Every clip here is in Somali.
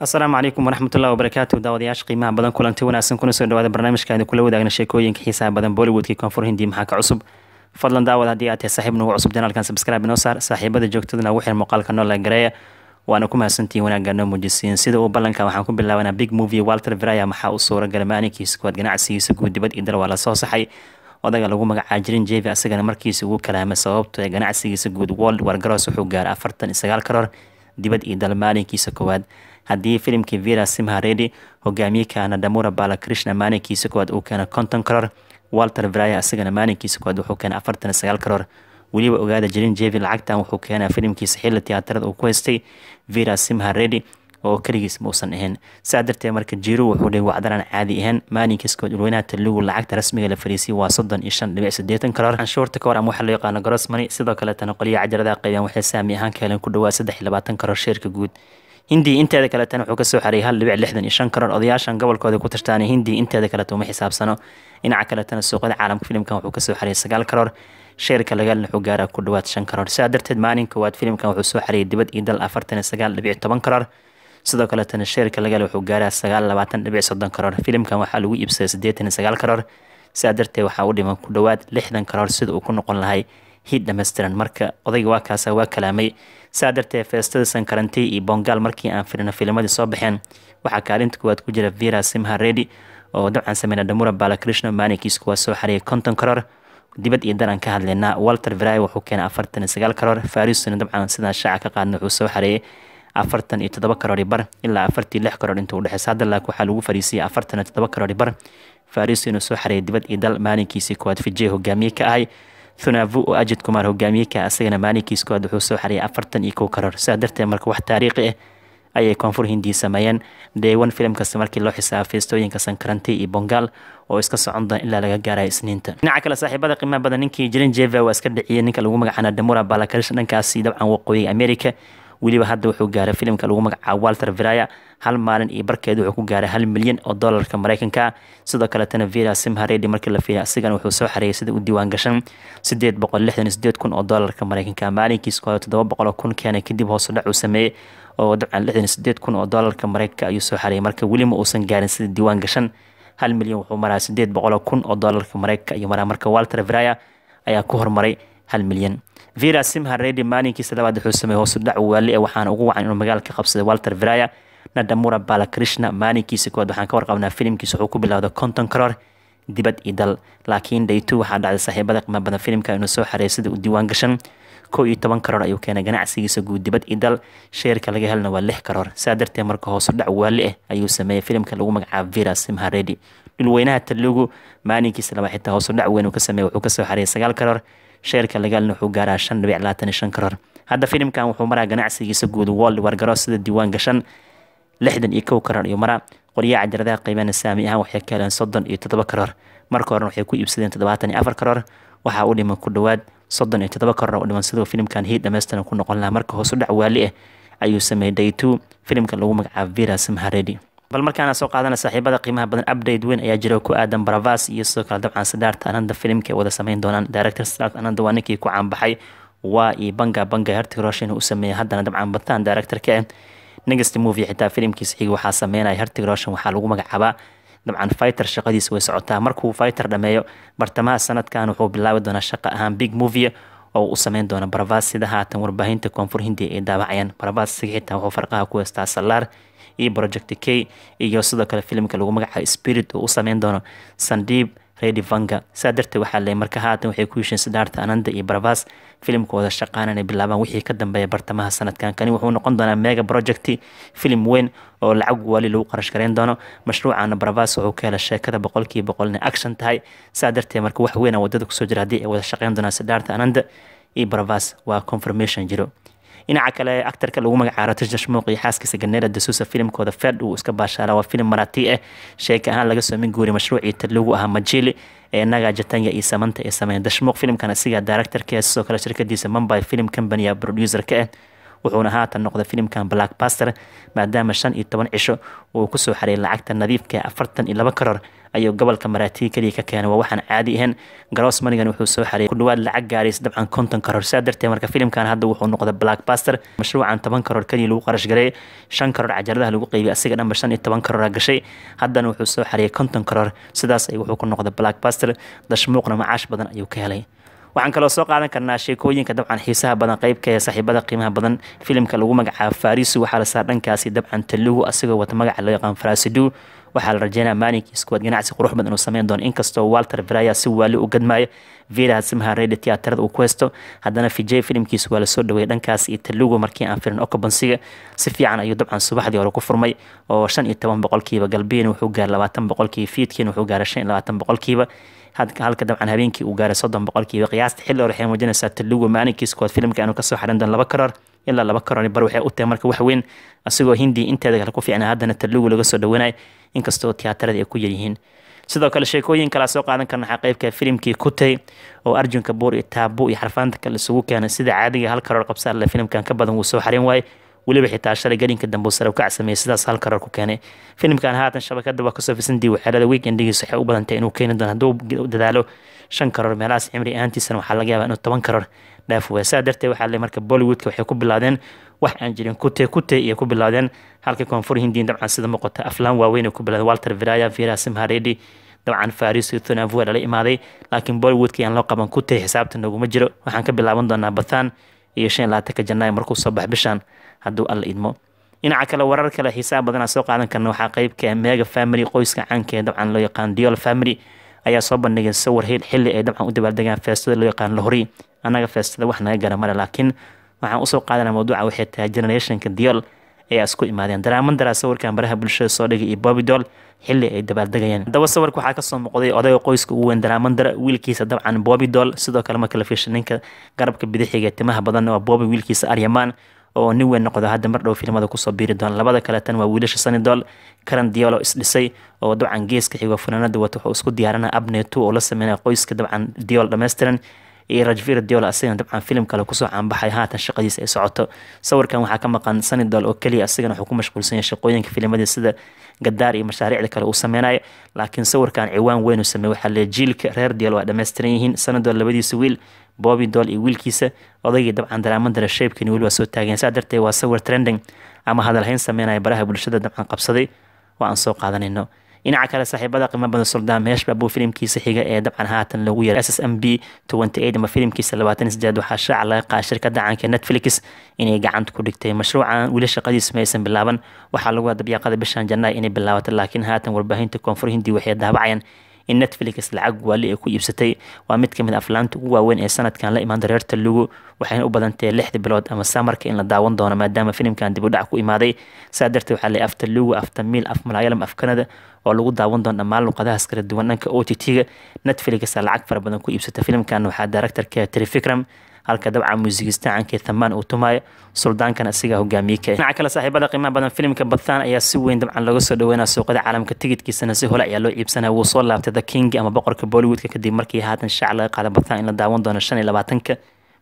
asalaamu calaykum waraxmatullahi wabarakaatu daawadayaasha qiimaha badan kulanti wanaagsan kuna soo dhawaada barnaamijkaadi kula wadaagna sheekooyinka xiisaha badan bollywoodkii koonfur hindi maxaa ka cusub? Fadlan daawad haddii aad tahay saaxiib nagu cusub janaalkan subscribe inoo saar saaxiibada joogtadana ugu xir muuqaalka noola gareeya waana ku mahadsantihiin wanaagga noo muujisiin. Sida uu ballanka waxaan ku bilaabanaa big movie walter viraya maxaa u suura galay maalinkiisa kuwaad ganacsigiisa guud dibad iyo dal waa la soo saxay. Odaga lagu magacaa jirin asagana markiisa ugu kalaamay sababto ee ganacsigiisa guud world wargaroos wuxuu gaaray afartan iyo karoor dibad iyo dal maalinkiisa koowaad. Haddii filimkii vira simha redi hogaamiyekaana damura balakrishna maalinkiisa koowaad uu keena konton karoor walter viraya asagana maalinkiisa koowaad wuxuu keenay afartan sagaal karoor. Weliba ogaada jirin jevi lacagtan wuxuu keenaa filimkiisa xilli tiyaatarada uu ku haystay. Vira simha redi oo keligiis mausan ahayn. Saa darteed marka jiru wuxuu dhigay wacdaran caadi ahayn maalinkiiskood ulweynaha taligu lacagta rasmiga la fariisiyay waa soddon iyo shan dhibic sideetan karoor canshuurta ka hor ama waxaa loo yaqaano grossmoney sidoo kaletana qoliya cajaladaha qaybaan waxay saami ahaan ka heleen ku dhawaad saddex iyo labaatan karoor sheerka guud. Hindi inteeda kaletana wuxuu ka soo xareeyay hal dhibic lixdan iyo shan karoor odayaashan gobolkooda ku tashtaanay hindi inteeda kaleta uma xisaabsano. Dhinaca kaletana suuqyada caalamka filimkan wuxuu ka soo xareeyay sagaal karoor sheerka lagaalna wuxuu gaaraa ku dhawaad shan karoor sidaa darteed maalin koowaad filimkan wuxuu soo xareeyay dibad iyo dal afartan iyo sagaal dhibic toban karoor sidoo kaletana sheerka lagaal wuxuu gaaraa sagaal labaatan dhibic soddon karoor. Filimkan waxaa lagu iibsaday siddeetan iyo sagaal karoor. Sidaa darteed waxaa u dhiman ku dhawaad lixdan karoor sida uu ku noqon lahay hiid dhammaystiran marka odayga waa waa kalaamay. Saa darteed feestada sankarantey iyo bongaal markii aan firino filimadii soo baxeen waxaa kaalinta kuwaad ku jira vira simha redi oo dabcan sameyna damura balakrishna. Maalinkiis kuwaa soo xareeyay konton karoor. Dibad iyo daran ka hadleynaa walter viraya wuxuu keenay afartan iyo sagaal karoor. Farisuna dabcan sidaan shaaca ka qaadna wuxuu soo xareeyay afartan iyo toddoba karoori bar ilaa afartii lix karoor inta udhexeysa hadda laak waxaa lagu fariisiyay afartan iyo toddoba karoori bar. Faris inuu soo xareeyay dibad iyo dal maalinkiisii koowaad vijay hogaamiye ka ahay. Thunavu oo ajid kumaar hogaamiye ka asagana maalinkiis koowaad wuxuu soo xareeyay afartan iyo kow karoor. Sidaa darteed marka wax taariikhi ah ayay koonfur hindiya sameeyeen. Deewan filim kasta markii loo xisaaba feestooyinka sankarantey iyo bongaal oo iska socon ilaa laga gaarayo isniinta. Dhinaca kale saaxiibada qiimaha badan ninkii jirin jeva waa iska dhiciyay ninka lagu magacaana damura balakarish dhankaasi dabcan waqooyiga america weliba hadda wuxuu gaaray filimka lagu magacaabo walter viraya hal maalin iyo barkeeda wuxuu ku gaaray hal milyan oo doolarka mareykanka sidoo kaletana vira simharedi markii la fiiriya asigana wuxuu soo xareeyay sida u diiwaan gashan. Sideed boqol lixdan sideed kun oo doolarka mareykanka maalinkiis kooda toddoba boqol kun keenay kadib hoosu dhac uu sameeyey oo dabcan lixdan sideed kun oo doolarka mareykanka ayuu soo xareeyay marka welima uusan gaarin sida diiwaan hal milyan wuxuu maraa sideed boqol kun oo doolarka mareykanka ayuu maraa marka walter viraya ayaa ku hormaray hal milyan. Vira simha redi maalinkiisa labaad wuxuu sameeyey hoosu dhac waali ah waxaana ugu wacan inuu magaala ka qabsaday walter viraya nadamura balakrishna maalinkiisa koowaad waxaan ka warqabnaa filimkiisa wuxuu ku bilowday konton karoor dibad iyo dal. Laakiin daytu waxaa dhacday saaxiibada qiimo badan filimka inuu soo xareeyay sida uu diiwaan gashan. Kow iyo toban karoor ayuu keenay ganacsigiisa guud dibad iyo dal. Sheerka laga helna waa lix karoor. Saa darteed marka hoosu dhac waali ah ayuu sameeyey filimka lagu magacaabo vira simha redi dhulweynaha talugu maalinkiisa laba xitaa hoosu dhac weyn uu ka sameeyey wuxuu ka soo xareeyay sagaal karoor sheerka lagaalna wuxuu gaaraa shan dhibic labaatan iyo shan karoor hadda filimkan wuxuu maraa ganacsigiisa guud world wargaroos sida diiwaan gashan lixdan iyo kow karoor iyo maraa qoryaha cajaladaha qiimana saami ahaan waxay ka heleen soddon iyo toddoba karoor marka horena waxay ku iibsadeen toddobaatan iyo afar karoor waxaa u dhiman ku dhowaad soddon iyo toddoba karoor u dhiman sidoo filimkan hiid dhammaystiran ku noqon lahaa. Marka hoosu dhac waali ah ayuu sameeyey daytu filimka lagu magacaabo vira simharedi bal markaana soo qaadana saaxiibada qiimaha badan update weyn ayaa jira ku aadan baravas iyo sidoo kale dabcan sidaarta ananda filimka ay wada sameyn doonaan. Director sidaarta ananda waa ninkii ku caanbaxay waa iyo banga banga hertig roshin u sameeyey haddana dabcan bataan directorka ah. Next movie xitaa filimkiisa xiga waxaa sameynaya hertig roshan waxaa lagu magacaabaa dabcan fighter shaqadiisa way socotaa. Markuu fighter dhameeyo bartamaha sanadkan wuxuu bilaabi doonaa shaqo ahaan big movie oo u sameyn doona baravas sida haatan warbaahinta koonfur hindiya ay daawacayaan. Baravas xitaa wuxuu farqaha ku heystaa salaar iyo project k iyo sidoo kale filimka lagu magacaabo spirit oo u sameyn doono sandiib redi vanga saa darteed waxaa leey marka haatan waxay ku hesheen sidaarta ananda iyo baravas filimkooda shaqaan inay bilaabaan wixii ka dambeeya bartamaha sanadkan. Kani wuxuu noqon doonaa mega project filim weyn oo lacag waali lagu qarash gareyn doono. Mashruucana baravas wuxuu ka hela sheekada boqolkiiba boqol action tahay. Saa darteed marka wax weyn waddada ku soo jira haddii ay wada shaqeyn doonaan sidaarta ananda iyo baravas waa confirmation jiro dhinaca kale actarka lagu magacaaro tisha shmuuq iyo xaaskiisa ganeera dasuusa filimkooda fed uu iska baashaala waa filim marati ah sheeka ahaan laga soo min guuriy mashruucii tadlugu ahaa majili ee naga jatanya iyo samanta ee sameeya dashmuuq filimkan asiga directorka sidoo kale shirkadiisa mumbai film company a producerka ah wuxuuna haatan noqday filimkan blackbaster maadaama shan iyo toban cisho uu ku soo xareeyay lacagta nadiifka afartan iyo laba karoor ayuu gobolka maraatii keliya ka keenay. Waa waxaan caadi ahayn garoos manigan wuxuu soo xariyay ku dhawaad lacag gaaraysa dabcan konton karoor. Sidaa darteed marka filimkan hadda wuxuu noqday blackbuster mashruucan toban karoor keliya lagu qarash gareey shan karoor cajaradaha lagu qeybiyay asiga dhanba shan iyo toban karoora gashay. Haddana wuxuu soo xariyay konton karoor. Sidaas ay wuxuu ku noqday blackbuster dashmuuqna macaash badan ayuu ka helay. Waxaan kaloo soo qaadan karnaa sheekooyinka dabcan xiisaha badan qeybka ee saaxiibada qiimaha badan. Filimka lagu magacaabo farisu waxaa la saar dhankaasi dabcan talugu asigoo wata magaca loo yaqaan farasidu waxaa la rajeynaya maalinkiis kuwaad ganacsi qurux badan inuu sameyn doono. Inkastoo walter vraya si waali u gadmaayo vira simha redi tiyaatarada uu ku haysto. Haddana vijay filimkiisa waa la soo dhaweeyay dhankaas iyo talugu markii aan firin okobansiga si fiican ayuu dabcan subaxdii hore ku furmay oo shan iyo toban boqolkiiba galbiin wuxuu gaaray labaatan boqolkiiba fiidkiin wuxuu gaaray shan iyo labaatan boqolkiiba. Halka dabcan habeenkii uu gaaray soddon boqolkiiba. Qiyaasta xilli hore waxay muujinaysaa talugu maalinkiis kuwaad filimka inuu ka soo xarin doono laba karoor ilaa laba karoor bar waxay u tahay marka wax weyn asigoo hindi inteeda kale ku fiicnaa haddana talugu laga soo dhawanayo inkastoo tiyaatarada ay ku yaryihiin sidoo kale sheekooyin kala soo qaadan karna waxaa qeybka filimkii kutay oo arjunka buur iyo taabu iyo xarfaanta kale isugu keenay sida caadiga hal karoor qabsaar le filimkan ka badan wuu soo xarin waaye weliba xitaa shalay gelinka dambe sare ukac sameeyey sidaas hal karoor ku keenay. Filimkan haatan shabakada waa ka soo fisan dii waxeelada weekendigiis waxay u badantay inuu keeni doono hadduu dadaalo shan karoor meelahaas cimri ahaantiisana waxaa laga yaabaa inuu toban karoor dhaaf waaya saa darteed waxaa le marka bollywoodka waxay ku bilaadeen wax aan jirin kute kute iyo ku bilaadeen. Halka koonfur hindiin dabcan sida muuqata aflaan waaweyn ay ku bilaadeen. Walter viraya vira simharedi dabcan faris thonavua lala imaaday. Laakiin bollywoodka yaan loo qaban kute xisaabta noguma jiro. Waxaan ka bilaaban doonaa bathan iyo shan iyo labaatanka janaayo markuu soo bax bishan hadduu alla idmo. Dhinaca kale warar kale xiisaha badanaa soo qaadan karna waxaa qeybka mega family qoyska caanka dabcan loo yaqaan diol family ayaa soo bandhigay sawir xilli ay dabcan u dabaaldegaan feestada loo yaqaan lahori annaga feestada wax naga gara male laakiin waxaan u soo qaadanaa mawduuca waxay tahay generationka diol ayaa isku imaadeen. Daraamandaraa sawirkan baraha bulshada soo dhigay iyo bobidol xilli ay dabaaldegayeen haddaba sawirka waxaa ka soo muuqday odayga qoyska ugu weyn daraamandara wiilkiisa dabcan bobidol sidoo kale marka la fiirsha ninka garabka bidixiga timaha badan waa bobi wiilkiisa aryamaan oo nin weyn noqdo hadda mar dhow filimada ku soo biiri doona labada kaleetan waa wiilasha sanidol karan diolo isdhisay oo dabcan geeska xigo fanaanada wata wuxuu isku diyaarinaa abnetu oo la sameynaya qoyska dabcan diol dhammaystiran iyo rajvir diol asigana dabcan filim kale ku soo caanbaxay haatan shaqadiisa ay socoto. Sawirkan waxaa ka maqan sanidol oo keliya asigana wuxuu ku mashquulsan yahay shaqooyinka filimada sida gadaar iyo mashaariicda kale uu sameynayo laakiin sawirkan ciwaan weyn uu waxaa lee jiilka reer diol waa dhammaystiran yihiin. Sanidol labadiisa wiil bobby doll iyo wiilkiisa. Odaygii dabcan daraamadara shaybkani weli waa soo taageen. Saa darteed waa sawir trending ama hadalhayn sameynaya baraha bulshada dabcan qabsaday. Oo aan soo qaadanayno dhinaca kale saaxiibada qiimo badan suldaan meeshba buu filimkiisa xiga ee dabcan haatan lagu yaray s s m b ama filimkiisa labaatan sideed waxaa shaaca laga qaa shirkada caanka netflix inay gacanta ku dhigtay. Mashruucan weli shaqadiisa ma aysan bilaaban. Waxaa lagu dabyaqada bishan janaay inay bilaabato laakiin haatan warbaahinta koonfur hindi waxay daabacayaan in netflix lacag waali ay ku iibsatay. Waa mid ka mid aflaanta ugu waaweyn ee sanadkan la imaada reer talugu waxayna u badantahay lixda bilood ama samarka in la daawan doono maadaama filimkan dib u dhac ku imaaday. Saa darteed waxaa lay af talugu af tamiil af malaayalam af kanada oo lagu daawan doono dhammaan luqadahaas kala duwan. Dhanka o t t-ga netflix lacag fara badan ku iibsata filimkan waxaa directorka trifikram halka dabca muusigistacankii thamaan uu tumaayo suldaankan asigaa hogaamiye ka dhinaca kale saaxiibada qiimaha badan filimka bathan ayaa si weyn dabcan looga soo dhaweynaa suuqada caalamka. Tigidkiisana si hole ayaa loo iibsanaya wuu soo laabtay the king ama boqorka bollywoodka kadib markii haatan shaac laga qaada bathan in la daawan doono shan iyo labaatanka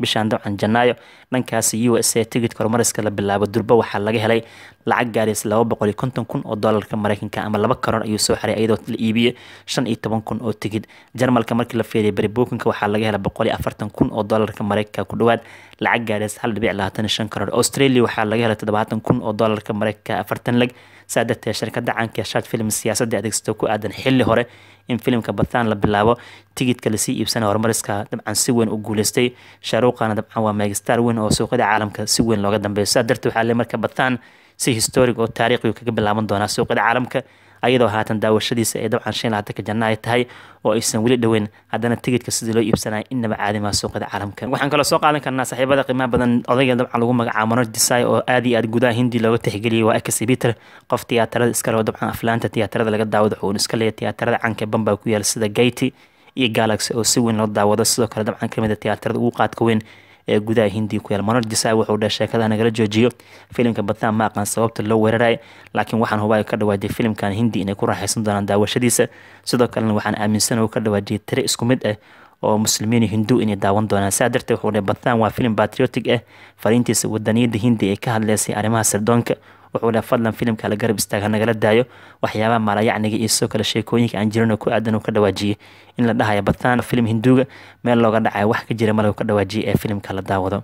bishan dabcan janaayo. Dhankaasi u s a tigidka horumariska la bilaabo durbo waxaa laga helay lacag gaaraysa laba boqol iyo konton kun oo doolarka mareykanka ama laba karoor ayuu soo xiray iyadoo la iibiyey shan iyo toban kun oo tigid jarmalka markii la feeriyay beribuukinka waxaa laga helay boqol iyo afartan kun oo doolarka mareykanka ku dhowaad. Lacag gaaraysa hal dhibic labaatan shan karoor. Australia waxaa laga helay toddobaatan kun oo doolarka mareykanka afartan leg saa darteed shirkada caanka shart film siyaasadda adeegsato ku aadan xilli hore in filimka bathan la bilaabo. Tigidka la sii iibsanaya horumariska dabcan si weyn u guuleystay shaaruuqana dabcan waa megastar weyn oo suuqyada caalamka si weyn looga dambeeyo. Saa darteed waxaa le marka bathan si historig oo taariikhigu kaga bilaaban doonaa suuqyada caalamka ayadoo haatan daawashadiisa ay dabcan shan labaatanka janna ay tahay oo aysan weli dhoweyn. Haddana tigidka sidii loo iibsanaya innaba caadimaa suuqyada caalamka. Waxaan kaloo soo qaadan karnaa saaxiibada qiimaha badan odayga dabcan lagu magacaabo monor desai oo aad iyo aad gudaha hindi looga tixgeliyay waa ekasi peter qof tiyaatarada iska leh dabcan aflaanta tiyaatarada laga daawado wuxuun iska leeyahay tiyaatarada canka bamba ku yaalla sida gayti iyo galaxy oo si weyn loo daawado. Sidoo kale dabcan ka mid a tiyaatarada ugu qaadka weyn ee gudaha hindiya ku yaal monor desai wuxuu dhah sheekada nagala joojiyo filimka bathan ma aqaan sababta loo weerarayo laakiin waxaan hubaayo ka dhawaajiyay filimkan hindi inay ku raaxaysan doonaan daawashadiisa. Sidoo kalena waxaan aaminsan uu ka dhawaajiyay tire isku mid ah oo muslimiin hindu inay daawan doonaan. Saa darteed wuxuu dhahay bathan waa filim patriotic ah fariintiisa wadaniyada hindi ee ka hadleysay arrimaha sirdoonka wuxuu dhaha fadlan filimka la garab istaag hanagala daayo waxyaabaha maalayacniga iyo sidoo kale sheekooyinka aan jirin oo ku aadan uu ka dhawaajiyey. In la dhahayo bataan filim hinduuga meel looga dhacayo wax ka jira malagu ka dhawaajiyay ee filimka la daawado.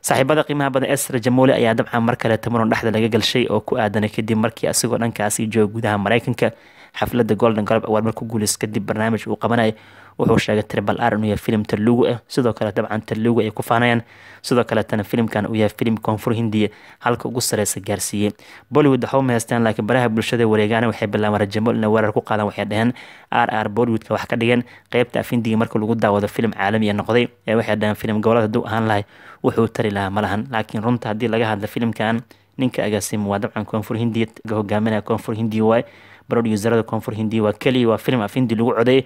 Saaxiibada qiimaha badan esra jamoli ayaa dabcan mar kale tamaron dhexda laga galshay oo ku aadanay kadib markii asigoo dhankaasi jooga gudaha maraykanka. Xafladda golden globe award marku guuleys kadib barnaamij uu qabanayay wuxuu sheegay tribal r inuu yahay filim taluugu ah sidoo kale dabcan taluugu ay ku faanayaan. Sidoo kaletana filimkan uu yahay filim koonfur hindiya halka ugu sareysa gaarsiiyey bollywood waxba ma haystaan laakiin baraha bulshada wareegaana waxay bilaabaan rajamol inay weerar ku qaadaan waxay dhaheen. R r bollywoodka wax ka dhigeen qeybta af hindiga lagu daawado filim caalamiya noqday ee waxay dhaheen filim gobollada hadduu ahaan lahay wuxuu tari lahaa ma laakiin runta haddii laga hadla filimkan ninka agaasimo waa dabcan koonfur hindiya hogaaminaya koonfur hindiya waay brodyuserada koonfur hindiya waa keliya waa filim af lagu codeeyay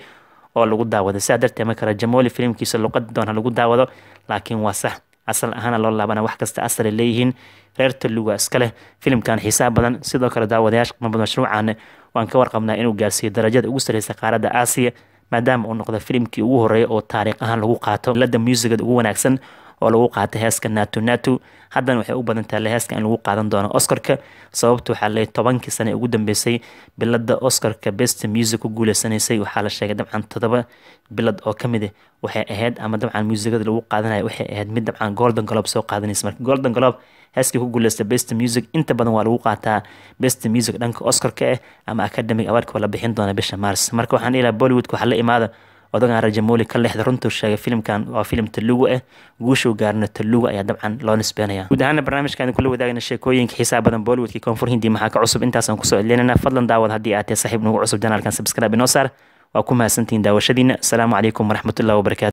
oo lagu daawado. Sidaa darteed marka rajamoli filimkiisa luqada doon ha lagu daawado laakiin waa sax. Asal ahaana loo laabana wax kasta asal ay leeyihiin reer taluga iska leh. Filimkan xiisaha badan sidoo kale daawadayaasha qimabad mashruucaana waan ka warqabnaa inuu gaarsiiyo darajada ugu sareysa qaaradda aasiya maadaama uu noqdo filimkii ugu horreeya oo taariikh ahaan lagu qaato. Lada muusigada ugu wanaagsan oo lagu qaatay heeska nato. Nato haddana waxay u badan tahay heeska in lagu qaadan doono oscarka sababta waxaa leeyahy tobankii sane ugu dambeysay bilada oscarka best music ku guuleysanaysay waxaa la sheegay dabcan todoba bilad oo ka mid ah waxay ahayd ama dabcan muusigada lagu qaadanayo waxay ahayd mid dabcan golden globe soo qaadanaysa marka golden globe heeskii ku guuleysta best music inta badan waa lagu qaataa best music dhanka oscarka ah ama academic awardka oo la bixin doona bisha mars. Marka waxaan ilaha bollywoodka waxaa la imaada odagan rajamoli ka leexda runtuu sheegay filimkan waa filim talugu ah guushuu gaarna talugu ayaa dabcan loo nisbeynaya. Guud ahaana barnaamijkan kula wadaagna sheekooyinka xiisaha badan bollywoodkii koonfur hindi maxaa ka cusub? Intaasaan ku soo celinayna fadlan daawad haddii aad tahay saaxiib nagu cusub janaalkan subscribe inoo saar. Waa ku mahadsantihiin daawashadiina asalaamu calaykum waraxmatullahi wabarakatu